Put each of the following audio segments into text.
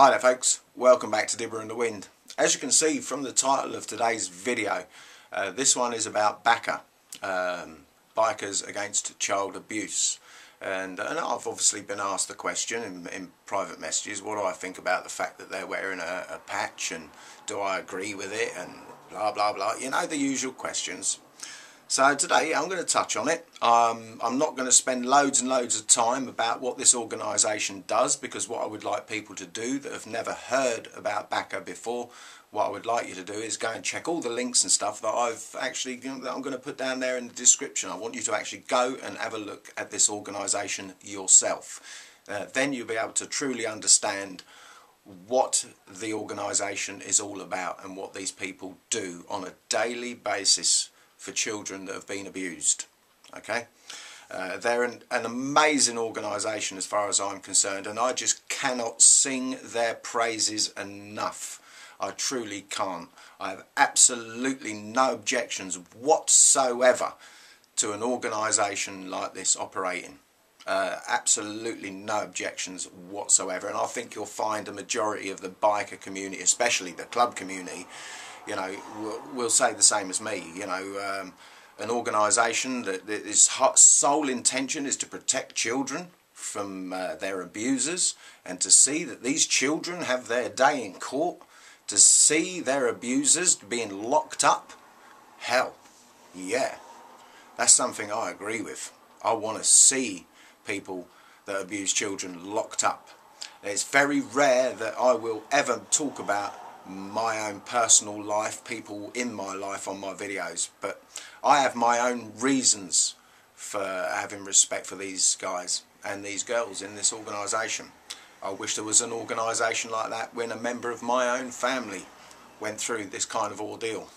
Hi there folks, welcome back to Dibber in the Wind. As you can see from the title of today's video, uh, this one is about BACA, um, Bikers Against Child Abuse. And, and I've obviously been asked the question in, in, private messages, what do I think about the fact that they're wearing a, a patch and do I agree with it and blah blah blah, you know the usual questions. So today I'm going to touch on it. Um, I'm not going to spend loads and loads of time about what this organisation does because what I would like people to do that have never heard about BACA before, what I would like you to do is go and check all the links and stuff that I've actually that I'm going to put down there in the description. I want you to actually go and have a look at this organisation yourself. Uh, then you'll be able to truly understand what the organisation is all about and what these people do on a daily basis for children that have been abused. Okay, uh, they're an, an amazing organisation as far as I'm concerned, and I just cannot sing their praises enough. I truly can't. I have absolutely no objections whatsoever to an organisation like this operating. Uh, absolutely no objections whatsoever and I think you'll find a majority of the biker community especially the club community you know, will, will say the same as me. You know, um, an organisation that, that its sole intention is to protect children from uh, their abusers and to see that these children have their day in court, to see their abusers being locked up, hell, yeah, that's something I agree with. I want to see people that abuse children locked up. It's very rare that I will ever talk about my own personal life, people in my life on my videos. But I have my own reasons for having respect for these guys and these girls in this organisation. I wish there was an organisation like that when a member of my own family went through this kind of ordeal.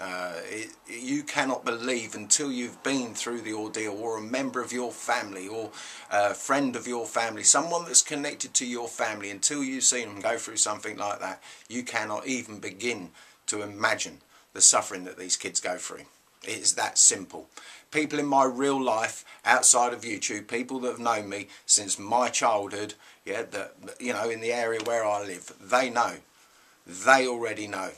Uh, it, you cannot believe until you've been through the ordeal or a member of your family or a friend of your family, someone that's connected to your family, until you've seen them go through something like that, you cannot even begin to imagine the suffering that these kids go through. It is that simple. People in my real life, outside of YouTube, people that have known me since my childhood, yeah, that you know, in the area where I live, they know. They already know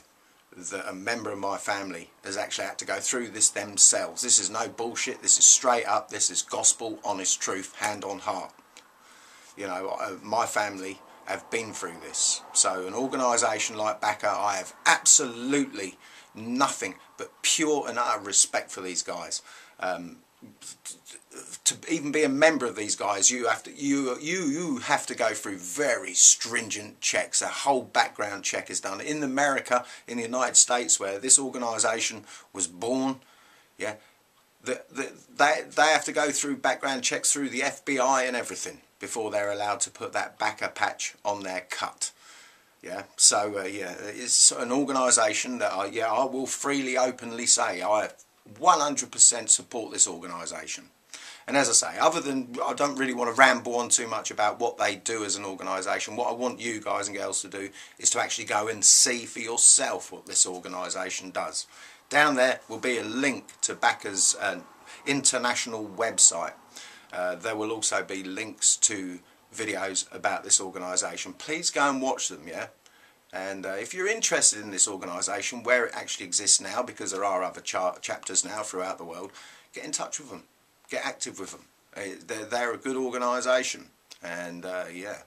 that a member of my family has actually had to go through this themselves. This is no bullshit. This is straight up. This is gospel, honest truth, hand on heart. You know, my family have been through this. So an organisation like BACA, I have absolutely nothing but pure and utter respect for these guys. Um, to even be a member of these guys you have to you you you have to go through very stringent checks. A whole background check is done. In America in the United States where this organization was born yeah the, the, they, they have to go through background checks through the FBI and everything before they're allowed to put that BACA patch on their cut yeah? So uh, yeah it's an organization that I, yeah I will freely openly say I 100% support this organisation. And as I say, other than I don't really want to ramble on too much about what they do as an organisation, what I want you guys and girls to do is to actually go and see for yourself what this organisation does. Down there will be a link to BACA's uh, international website. Uh, there will also be links to videos about this organisation. Please go and watch them, yeah? And uh, if you're interested in this organisation, where it actually exists now, because there are other chapters now throughout the world, get in touch with them. Get active with them. Uh, they're, they're a good organisation. And uh, yeah,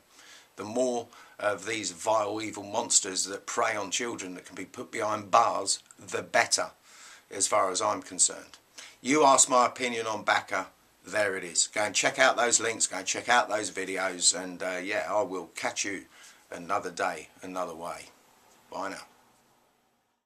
the more of these vile, evil monsters that prey on children that can be put behind bars, the better, as far as I'm concerned. You ask my opinion on BACA, there it is. Go and check out those links, go and check out those videos, and uh, yeah, I will catch you another day, another way. Bye now.